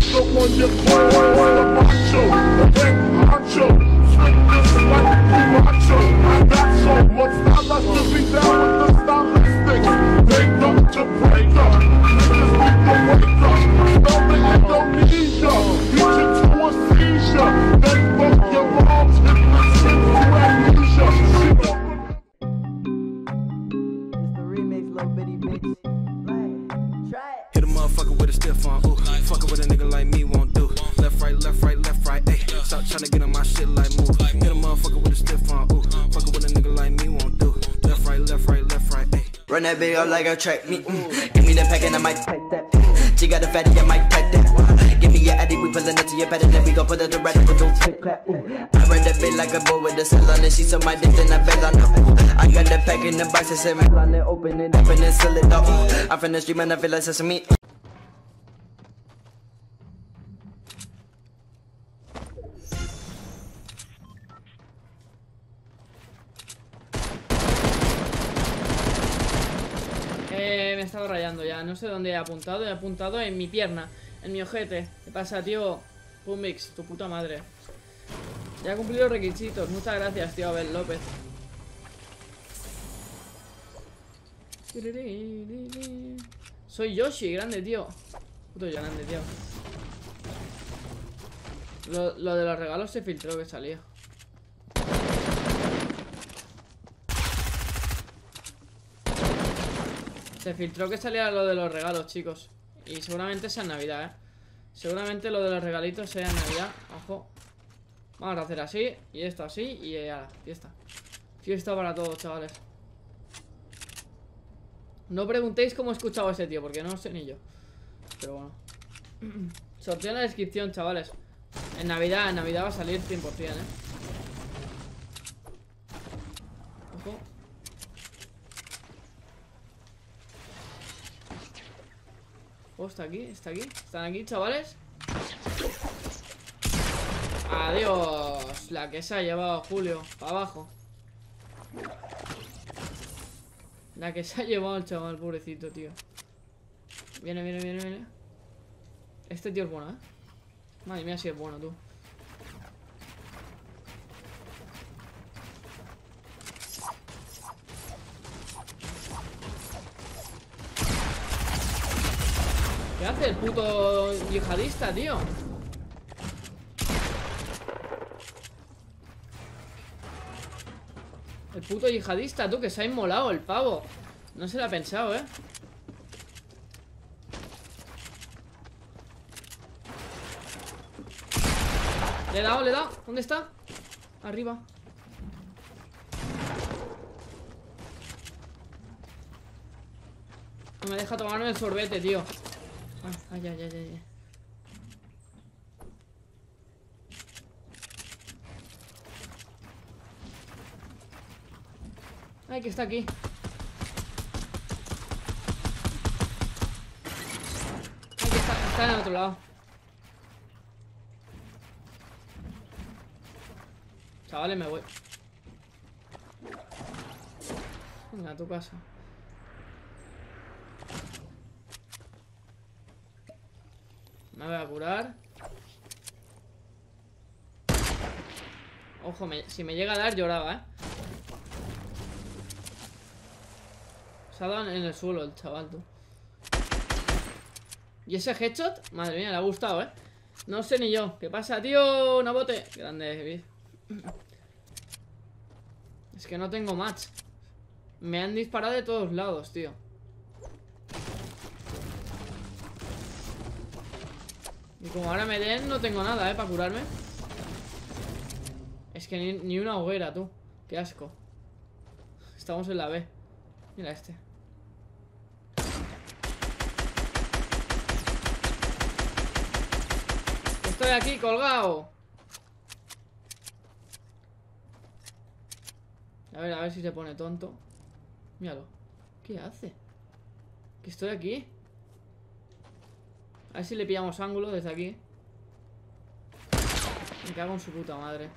someone you call. That up like a track me. Mm. Give me the pack and I might take that. Mm. She got a fatty, I might take that. Give me your addy, we pullin' up to your and then we gon' put it to rest with those click clap. Ooh. I run that bit like a bull with a cell on it. She so my dick, then I bell on her. I got the pack in the box seven on it, open it up and then seal it up. I'm from the street, man, I feel like sesame. He estado rayando ya. No sé dónde he apuntado. He apuntado en mi pierna. En mi ojete. ¿Qué pasa, tío? Pumbix, tu puta madre. Ya he cumplido los requisitos. Muchas gracias, tío Abel López. Soy Yoshi, grande, tío. Puto yo grande, tío. Lo de los regalos se filtró que salía. Se filtró que salía lo de los regalos, chicos. Y seguramente sea en Navidad, ¿eh? Seguramente lo de los regalitos sea en Navidad. Ojo. Vamos a hacer así, y esto así, y ya, fiesta. Fiesta para todos, chavales. No preguntéis cómo he escuchado a ese tío, porque no sé ni yo. Pero bueno. Sorteo en la descripción, chavales. En Navidad, en Navidad va a salir 100%, ¿eh? Ojo. Oh, está aquí, está aquí. Están aquí, chavales. Adiós. La que se ha llevado Julio. Para abajo. La que se ha llevado el chaval, pobrecito, tío. Viene, viene, viene, viene. Este tío es bueno, ¿eh? Madre mía, si es bueno, tú. Puto yihadista, tío? El puto yihadista, tú, que se ha inmolado el pavo No se lo ha pensado, ¿eh? Le he dado, le he dado ¿Dónde está? Arriba No me deja tomarme el sorbete, tío Ay, ay, ay, ay, ay. Ay, que está aquí. Ay, que está, está en el otro lado. Chavales, me voy. Venga, a tu casa. Me voy a curar. Ojo, si me llega a dar, lloraba, ¿eh? Se ha dado en el suelo el chaval, tú. ¿Y ese headshot? Madre mía, le ha gustado, ¿eh? No sé ni yo. ¿Qué pasa, tío? Una bote. Grande. Es que no tengo match. Me han disparado de todos lados, tío. Y como ahora me den, no tengo nada, ¿eh? Para curarme. Es que ni, una hoguera, tú. Qué asco. Estamos en la B. Mira este. Estoy aquí colgado. A ver, a ver si se pone tonto. Míralo. ¿Qué hace? Que estoy aquí. A ver si le pillamos ángulo desde aquí. Me cago en su puta madre.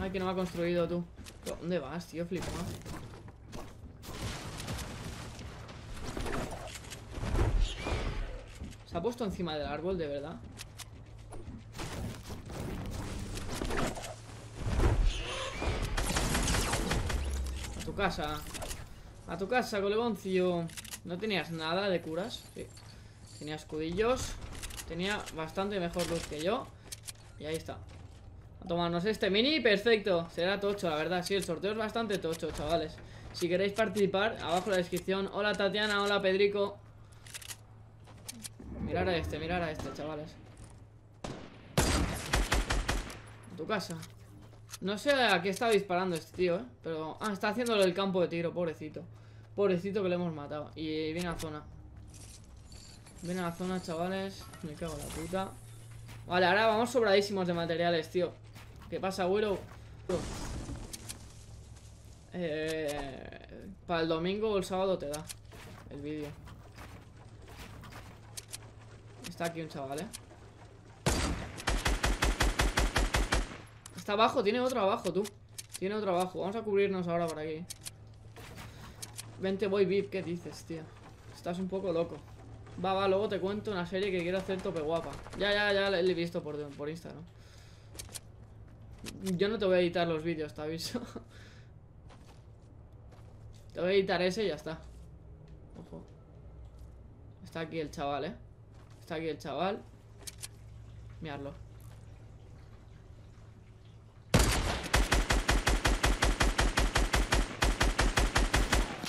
Ay, que no me ha construido tú. ¿Pero ¿Dónde vas, tío? Flipa. Se ha puesto encima del árbol, de verdad. A tu casa. A tu casa, colegoncio. ¿No tenías nada de curas? Sí. Tenía escudillos. Tenía bastante mejor luz que yo. Y ahí está. A tomarnos este mini, perfecto. Será tocho, la verdad. Sí, el sorteo es bastante tocho, chavales. Si queréis participar, abajo en la descripción. Hola Tatiana, hola Pedrico. Mirar a este, mirar a este, chavales. En tu casa. No sé a qué está disparando este tío, ¿eh? Pero... Ah, está haciéndolo el campo de tiro, pobrecito. Pobrecito que le hemos matado. Y viene a la zona. Viene a la zona, chavales. Me cago en la puta. Vale, ahora vamos sobradísimos de materiales, tío. ¿Qué pasa, güero? Eh, para el domingo o el sábado te da el vídeo. Está aquí un chaval, ¿eh? Está abajo, tiene otro abajo, tú. Tiene otro abajo. Vamos a cubrirnos ahora por aquí. Vente, voy VIP, ¿qué dices, tío? Estás un poco loco. Va, va, luego te cuento una serie que quiero hacer tope guapa. Ya, ya, ya le he visto por, por Instagram. Yo no te voy a editar los vídeos, te aviso. te voy a editar ese y ya está. Ojo. Está aquí el chaval, ¿eh? Está aquí el chaval. Miradlo.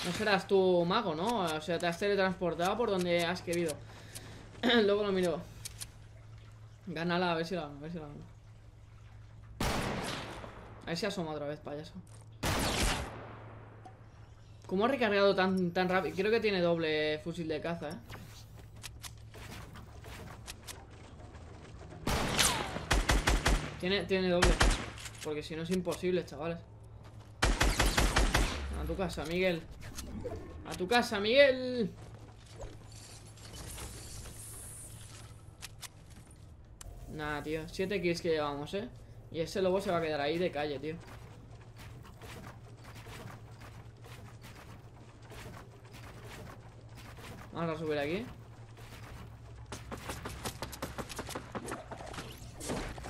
No serás tú mago, ¿no? O sea, te has teletransportado por donde has querido. Luego lo miro. Gánala, a ver si la a ver si la gano. A ver si asoma otra vez, payaso. ¿Cómo ha recargado tan, tan rápido? Creo que tiene doble fusil de caza, ¿eh? Tiene, tiene doble. Porque si no es imposible, chavales. A tu casa, Miguel. A tu casa, Miguel. Nada, tío. 7 kills que llevamos, ¿eh? Y ese lobo se va a quedar ahí de calle, tío. Vamos a subir aquí.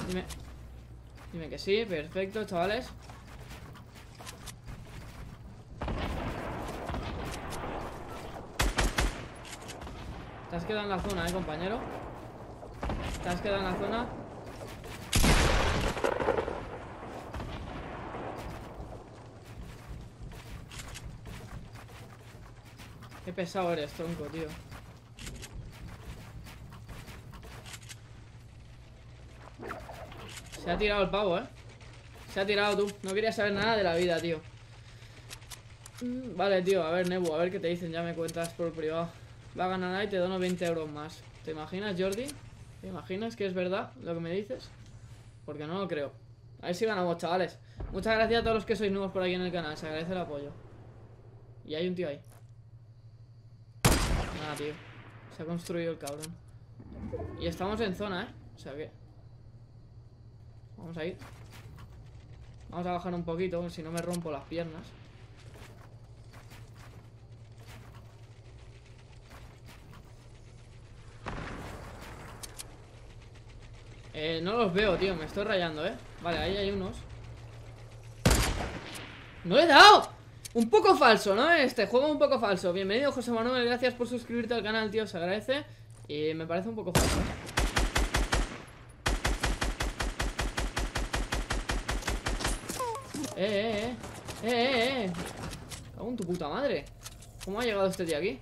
Dime. Dime que sí, perfecto, chavales. Te has quedado en la zona, eh, compañero. Te has quedado en la zona. Qué pesado eres, tronco, tío. Se ha tirado el pavo, ¿eh? Se ha tirado tú. No quería saber nada de la vida, tío. Mm, Vale, tío. A ver, Nebu, a ver qué te dicen. Ya me cuentas por privado. Va a ganar y te dono 20 euros más. ¿Te imaginas, Jordi? ¿Te imaginas que es verdad lo que me dices? Porque no lo creo. A ver si ganamos, chavales. Muchas gracias a todos los que sois nuevos por aquí en el canal. Se agradece el apoyo. Y hay un tío ahí. Nada, tío. Se ha construido el cabrón. Y estamos en zona, ¿eh? O sea que... Vamos a ir. Vamos a bajar un poquito, si no me rompo las piernas. Eh, no los veo, tío, me estoy rayando, ¿eh? Vale, ahí hay unos ¡No he dado! Un poco falso, ¿no? Este juego un poco falso Bienvenido, José Manuel, gracias por suscribirte al canal, tío, se agradece Y me parece un poco falso, ¿eh? Eh, eh, eh, eh, eh, eh. Cago en tu puta madre. ¿Cómo ha llegado este tío aquí?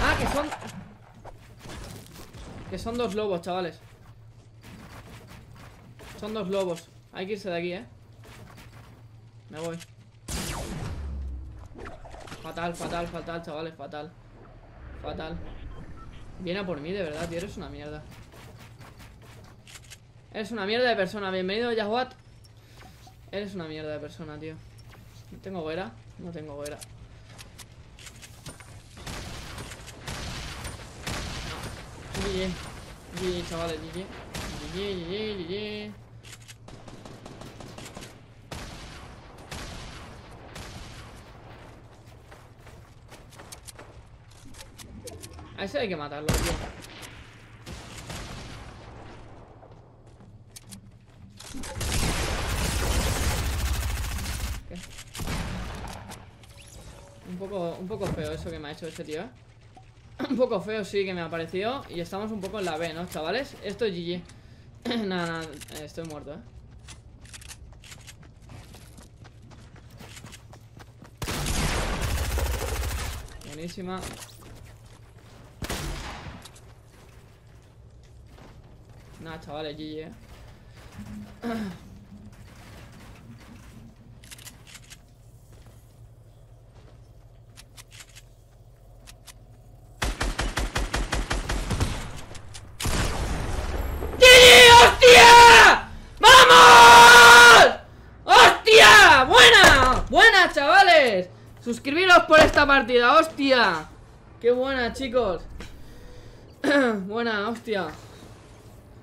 Ah, que son... Que son dos lobos, chavales. Son dos lobos. Hay que irse de aquí, ¿eh? Me voy. Fatal, fatal, fatal, chavales, fatal. Fatal. Viene a por mí, de verdad, tío. Eres una mierda. Eres una mierda de persona. Bienvenido, Yahuat. Eres una mierda de persona, tío. ¿Tengo hoguera? No tengo hoguera. GG. GG, chavales, GG. GG, GG, GG. A ese hay que matarlo, tío. Un poco, un poco feo eso que me ha hecho ese tío, ¿eh? Un poco feo, sí, que me ha parecido Y estamos un poco en la B, ¿no, chavales? Esto es GG Nada, nada, eh, estoy muerto, ¿eh? Buenísima Nada, chavales, GG, ¿eh? ¡GG, hostia! ¡Vamos! ¡Hostia! ¡Buena! ¡Buena, chavales! Suscribiros por esta partida, hostia. ¡Qué buena, chicos! buena, hostia.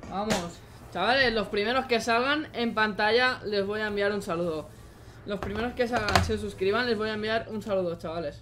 Vamos. Chavales, los primeros que salgan en pantalla les voy a enviar un saludo. Los primeros que salgan, se suscriban, les voy a enviar un saludo, chavales